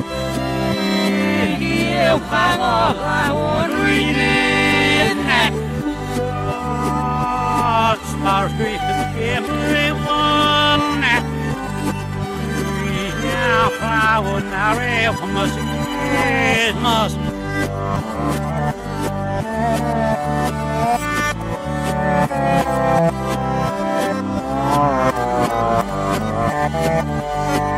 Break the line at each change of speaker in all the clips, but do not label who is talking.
de eu pago a ruína. Star Street is everyone. We have our narrative must is must. Thank you.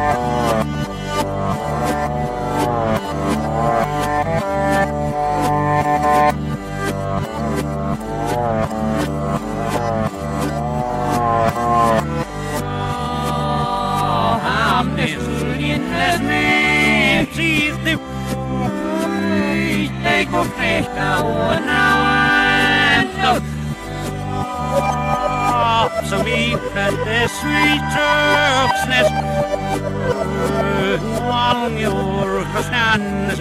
Selfmas mas ah, So we had the sweet Turk's nest on your Christian's